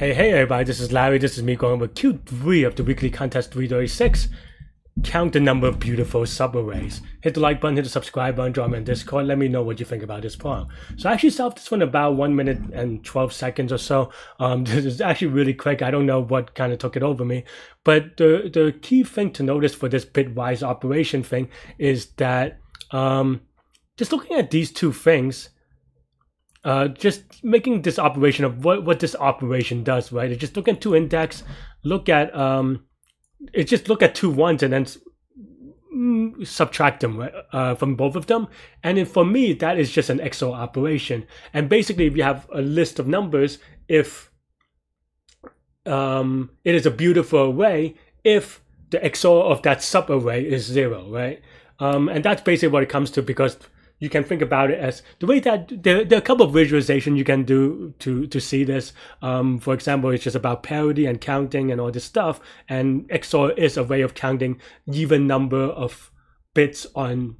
Hey, hey everybody, this is Larry, this is me going with Q3 of the weekly contest 336. Count the number of beautiful subarrays. Hit the like button, hit the subscribe button, join me on Discord, let me know what you think about this problem. So I actually solved this one about 1 minute and 12 seconds or so. Um, this is actually really quick, I don't know what kind of took it over me. But the, the key thing to notice for this bitwise operation thing is that um, just looking at these two things, uh, just making this operation of what, what this operation does, right? It just look at two index, look at um, it just look at two ones and then mm, subtract them uh, from both of them. And then for me, that is just an XOR operation. And basically, if you have a list of numbers, if um, it is a beautiful array, if the XOR of that subarray is zero, right? Um, and that's basically what it comes to because you can think about it as the way that there, there are a couple of visualization you can do to to see this. Um, for example, it's just about parity and counting and all this stuff. And XOR is a way of counting even number of bits on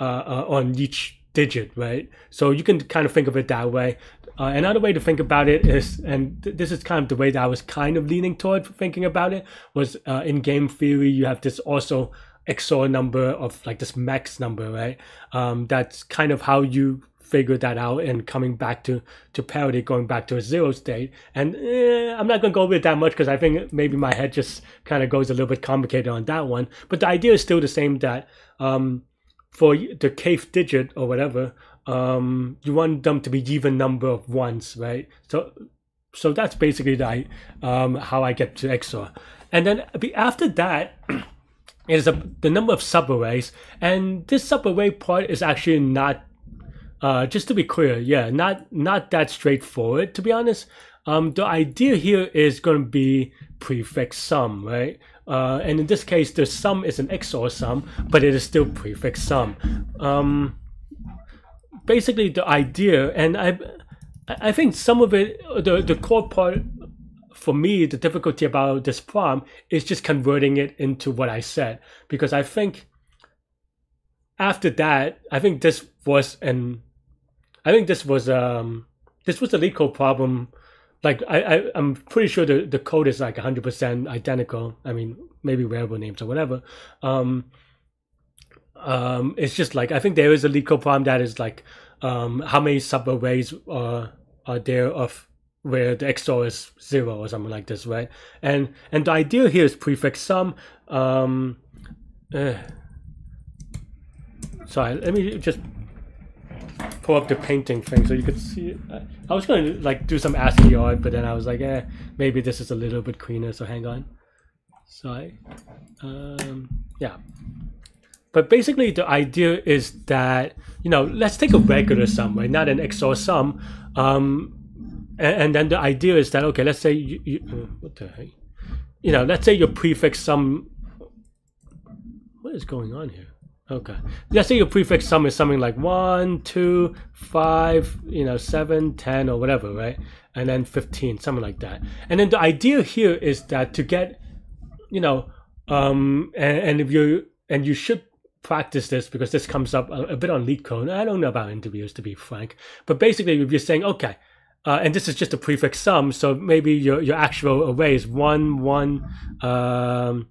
uh, uh, on each digit, right? So you can kind of think of it that way. Uh, another way to think about it is, and th this is kind of the way that I was kind of leaning toward thinking about it, was uh, in game theory, you have this also XOR number of like this max number, right? Um, that's kind of how you figure that out and coming back to to parity, going back to a zero state. And eh, I'm not gonna go over it that much because I think maybe my head just kind of goes a little bit complicated on that one. But the idea is still the same that um, for the kth digit or whatever, um, you want them to be even number of ones, right? So so that's basically the, um, how I get to XOR. And then after that. is a, the number of subarrays, and this subarray part is actually not. Uh, just to be clear, yeah, not not that straightforward. To be honest, um, the idea here is going to be prefix sum, right? Uh, and in this case, the sum is an XOR sum, but it is still prefix sum. Um, basically, the idea, and I, I think some of it, the the core part for me, the difficulty about this problem is just converting it into what I said. Because I think after that, I think this was an, I think this was um, this was a LeetCode problem. Like I, I I'm pretty sure the, the code is like 100% identical. I mean, maybe variable names or whatever. Um, um, it's just like I think there is a LeetCode problem that is like um, how many subarrays are are there of where the XOR is zero or something like this, right? And and the idea here is prefix sum. Um, uh, sorry, let me just pull up the painting thing so you could see it. I was going to like do some ASCII art, but then I was like, eh, maybe this is a little bit cleaner. So hang on. Sorry. Um, yeah. But basically, the idea is that you know, let's take a regular sum, right? Not an XOR sum. Um, and, and, then the idea is that okay let's say you, you uh, what the heck? You know let's say your prefix sum. what is going on here? Okay. Let's say your prefix sum is something like 1 2 5 you know 7 10 or whatever right? And then 15 something like that. And then the idea here is that to get you know um and, and if you and you should practice this because this comes up a, a bit on LeetCode. I don't know about interviews to be frank, but basically if you're saying okay, uh, and this is just a prefix sum, so maybe your, your actual array is 1, 1, um,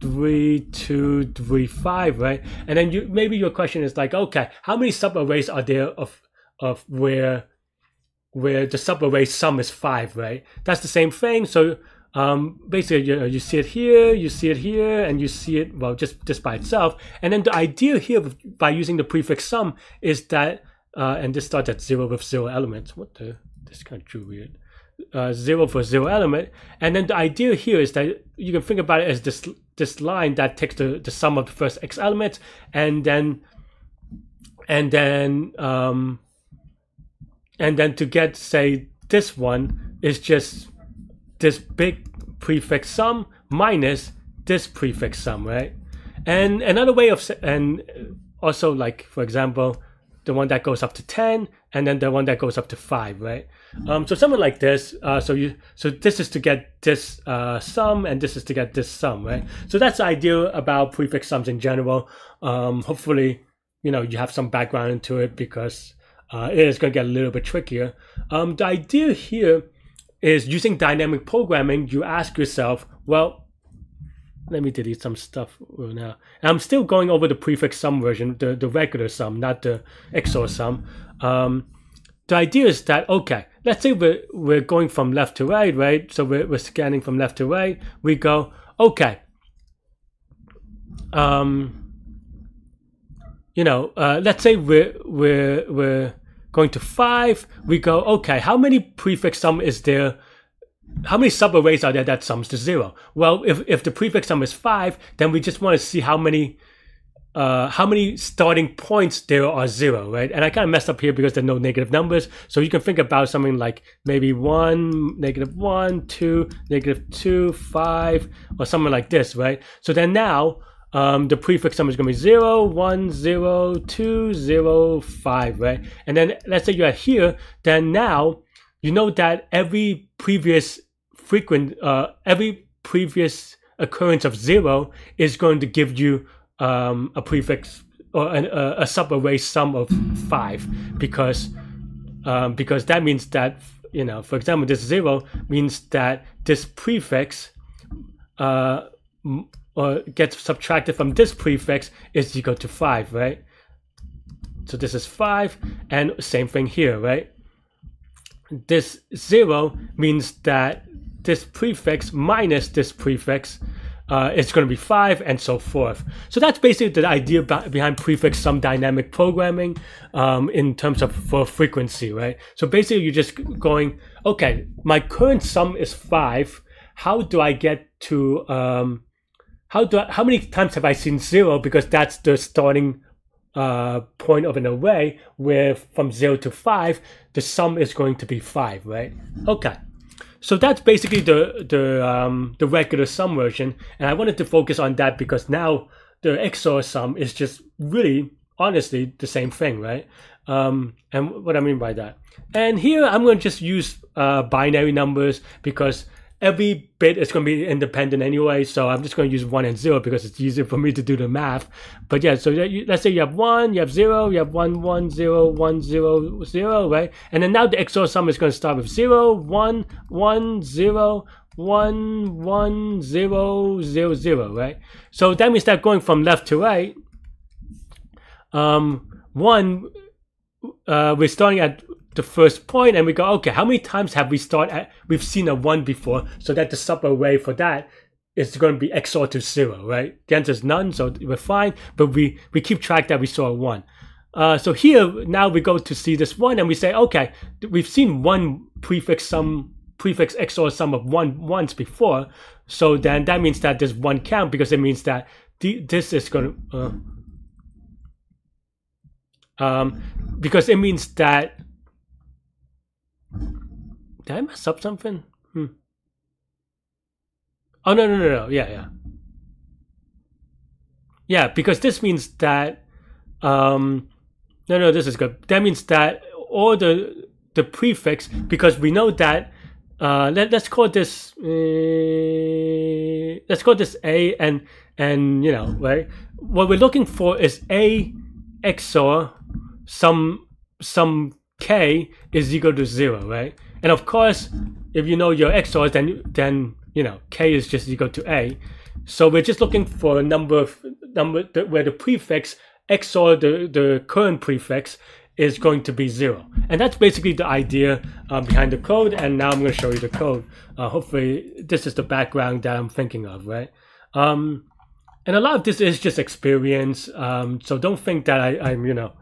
3, 2, 3, 5, right? And then you maybe your question is like, okay, how many subarrays are there of of where where the subarray sum is 5, right? That's the same thing. So um, basically, you, you see it here, you see it here, and you see it, well, just, just by itself. And then the idea here by using the prefix sum is that, uh, and this starts at 0 with 0 elements. What the? This kind of too weird. Uh, zero for zero element, and then the idea here is that you can think about it as this this line that takes the, the sum of the first x elements, and then and then um, and then to get say this one is just this big prefix sum minus this prefix sum, right? And another way of and also like for example, the one that goes up to 10 and then the one that goes up to 5 right um, so something like this uh, so you so this is to get this uh, sum and this is to get this sum right so that's the idea about prefix sums in general um, hopefully you know you have some background into it because uh, it is going to get a little bit trickier um, the idea here is using dynamic programming, you ask yourself, well, let me delete some stuff now. I'm still going over the prefix sum version, the, the regular sum, not the XOR sum. Um, the idea is that, okay, let's say we're, we're going from left to right, right? So we're, we're scanning from left to right. We go, okay, um, you know, uh, let's say we're, we're, we're going to five. We go, okay, how many prefix sum is there how many subarrays are there that sums to zero? Well, if, if the prefix sum is five, then we just want to see how many uh, how many starting points there are zero, right? And I kind of messed up here because there are no negative numbers. So you can think about something like maybe one, negative one, two, negative two, five, or something like this, right? So then now um, the prefix sum is going to be 0, 1, 0, 2, 0, 5, right? And then let's say you're here, then now you know that every previous frequent, uh, every previous occurrence of zero is going to give you um, a prefix or an, a, a subarray sum of five because um, because that means that you know for example this zero means that this prefix uh, or gets subtracted from this prefix is equal to five right? So this is five and same thing here right? This zero means that this prefix minus this prefix uh, is going to be 5 and so forth. So that's basically the idea behind prefix sum dynamic programming um, in terms of for frequency, right? So basically you're just going, okay, my current sum is 5. How do I get to, um, how do I, how many times have I seen 0 because that's the starting uh, point of an array where from 0 to 5, the sum is going to be 5, right? Okay. So that's basically the the um, the regular sum version, and I wanted to focus on that because now the XOR sum is just really honestly the same thing, right? Um, and what I mean by that. And here I'm going to just use uh, binary numbers because every bit is going to be independent anyway. So I'm just going to use one and zero because it's easier for me to do the math. But yeah, so let's say you have one, you have zero, you have one, one, zero, one, zero, zero, right? And then now the XOR sum is going to start with zero, one, one, zero, one, one, zero, zero, zero, right? So that means that going from left to right, um, one, uh, we're starting at the first point and we go, okay, how many times have we start at, we've seen a one before, so that the subarray for that is going to be XOR to zero, right? The answer is none, so we're fine, but we, we keep track that we saw a one. Uh, so here, now we go to see this one and we say, okay, we've seen one prefix sum, prefix XOR sum of one once before, so then that means that there's one count because it means that this is going to, uh, um, because it means that did I mess up something? Hmm. Oh no no no no. Yeah yeah. Yeah because this means that um no no this is good. That means that all the the prefix because we know that uh let, let's call this uh, let's call this a and and you know right? What we're looking for is a xor some some k is equal to zero right and of course, if you know your XORs, then then you know k is just equal to a. So we're just looking for a number of number where the prefix XOR the the current prefix is going to be zero, and that's basically the idea uh, behind the code. And now I'm going to show you the code. Uh, hopefully, this is the background that I'm thinking of, right? Um, and a lot of this is just experience. Um, so don't think that I, I'm you know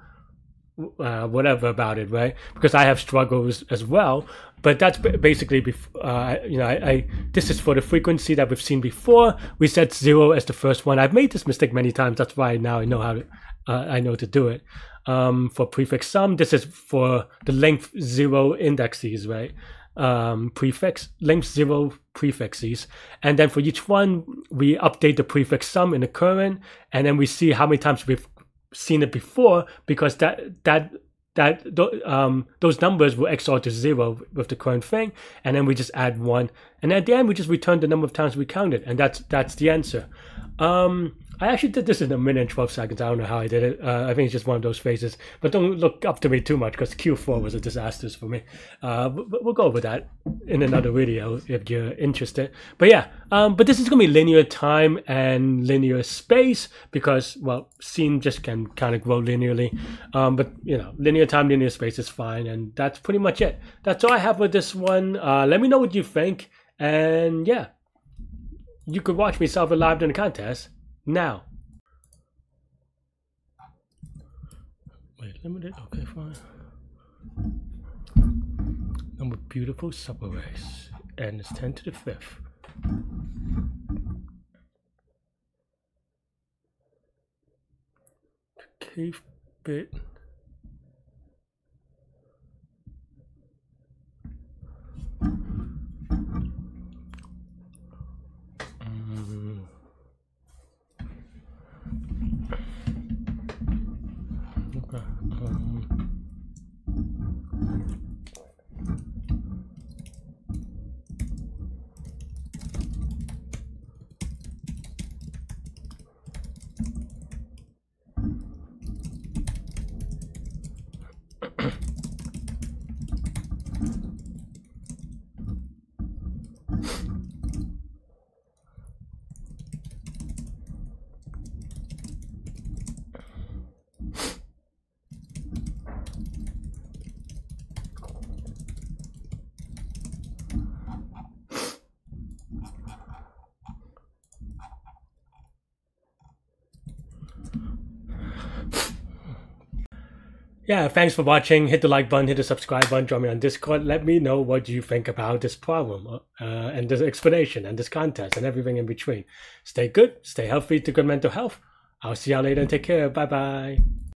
uh, whatever about it, right? Because I have struggles as well. But that's basically, uh, you know, I, I, this is for the frequency that we've seen before. We set zero as the first one. I've made this mistake many times. That's why now I know how to, uh, I know to do it. Um, for prefix sum, this is for the length zero indexes, right? Um, prefix length zero prefixes, and then for each one we update the prefix sum in the current, and then we see how many times we've seen it before because that that that um, those numbers will XOR to zero with the current thing, and then we just add one, and at the end we just return the number of times we counted, and that's that's the answer. Um, I actually did this in a minute and 12 seconds. I don't know how I did it. Uh, I think it's just one of those phases. But don't look up to me too much because Q4 was a disaster for me. Uh, but we'll go over that in another video if you're interested. But yeah, um, but this is going to be linear time and linear space because, well, seen just can kind of grow linearly. Um, but, you know, linear time, linear space is fine. And that's pretty much it. That's all I have with this one. Uh, let me know what you think. And yeah, you could watch me solve a live in the contest now. Wait, limited? Okay, fine. Number beautiful subarrays. And it's 10 to the 5th. Kth bit. Yeah, thanks for watching. Hit the like button, hit the subscribe button, join me on Discord. Let me know what you think about this problem uh, and this explanation and this contest and everything in between. Stay good, stay healthy to good mental health. I'll see y'all later and take care. Bye bye.